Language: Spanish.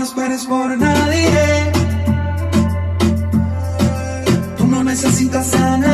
no esperes por nadie. Tú no necesitas a.